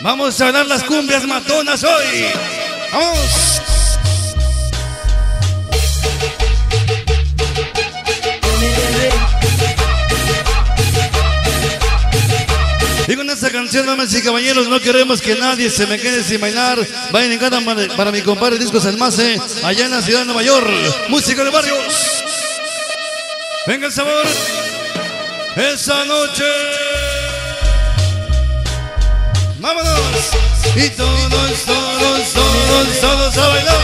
Vamos a dar las cumbias matonas hoy. Vamos. Y con esta canción, damas y caballeros, no queremos que nadie se me quede sin bailar. Vayan en cada para mi compadre Discos Almace, allá en la ciudad de Nueva York. Música de barrios. Venga el sabor. Esa noche. Vámonos. Y todos, todos, todos, todos a bailar.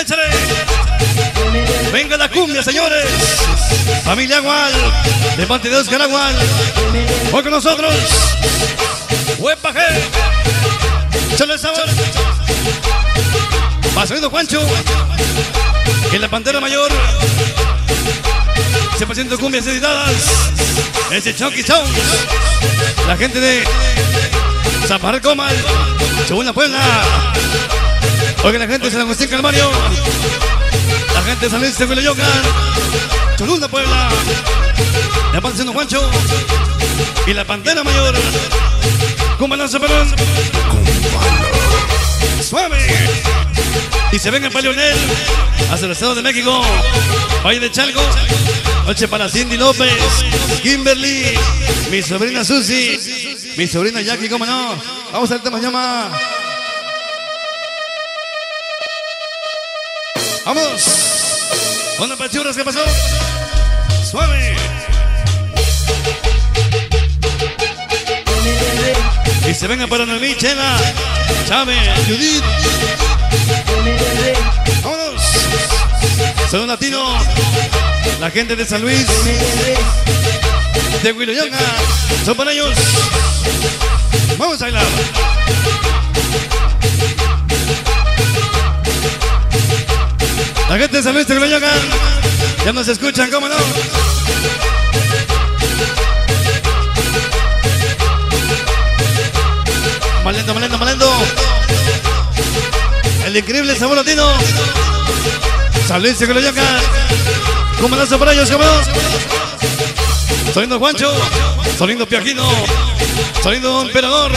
Échale. Venga la cumbia, señores. Familia Agual, de parte de Oscar Agual. Hoy con nosotros. Huepa G. Échale sabor. Va saliendo Juancho. En la pantera mayor. Se presenta cumbias editadas. Ese Chucky Sound. La gente de Zapajar Comal. Segunda Puebla. Oiga la gente de San Agustín Calvario. La gente de San Luis de Villayocan. Cholula Puebla. La parte de Juancho. Y la pantera mayor. Combalanza Perón. Se venga para Leonel. Hacia el Estado de México. Valle de Chalco. Noche para Cindy López, Kimberly, mi sobrina Susi, mi sobrina Jackie, ¿cómo no? Vamos al tema llama. Vamos. Una pachuras, ¿qué pasó? Suave. Y se venga para Noemí, Chela, Chávez, Judith. Son latino. La gente de San Luis, de Huiloyanga, son para ellos. Vamos a bailar. La gente de San Luis de Huiloyanga, ya nos escuchan, ¿cómo no? Malendo, malendo, malendo. El increíble sabor latino. San Luis de Huiloyanga. Comandazo para ellos, comandazo. Saliendo Juancho, saliendo Piajino, saliendo Emperador,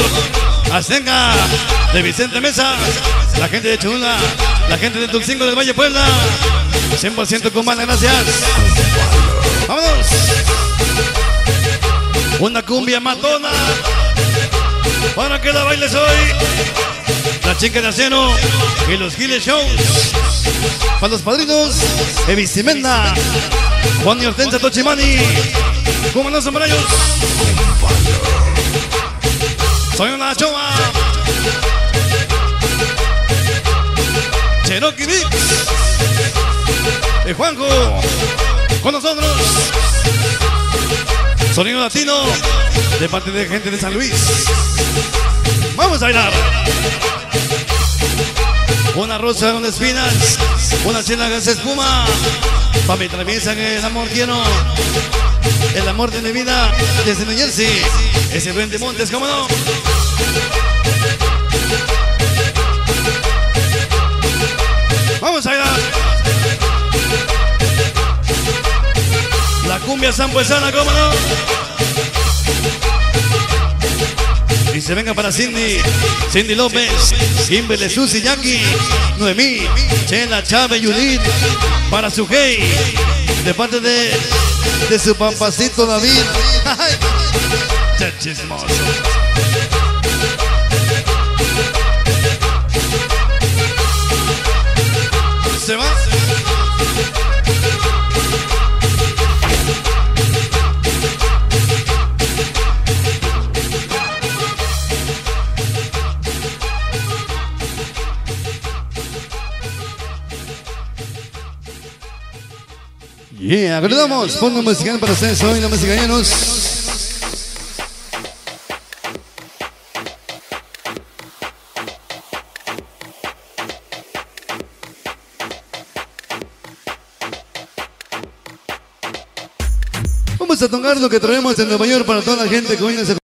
Asenga, de Vicente Mesa, la gente de Chula, la gente de Tulcingo del Valle Puebla, 100% con malas gracias. Vámonos. Una cumbia matona para que la bailes hoy. La chica de acero y los Giles Shows. Para los padrinos, Evistimenda, Juan y Hortensia Tochimani. ¿Cómo no son para ellos? Soy una chova. Cherokee Mix. Juanjo. Con nosotros. Sonido latino. De parte de gente de San Luis. Vamos a bailar. Una rosa con espinas, una chela que se espuma. Pa' mi traviesa que el amor quiero. El amor de mi vida desde New Jersey. Ese duende Montes, ¿cómo no? Vamos a bailar. La cumbia zampuesana, ¿cómo no? Y se venga para Cindy, Cindy López, Kimberly, Susi, Jackie, Noemí, Chela, Chávez, Judith, para su gay, de parte de, de su papacito David. ¡Qué chismoso! ¿Se va? Yeah, agradamos. Fondo musical para ustedes hoy, los mexicanos. Vamos a tocar lo que traemos en Nueva York para toda la gente que viene a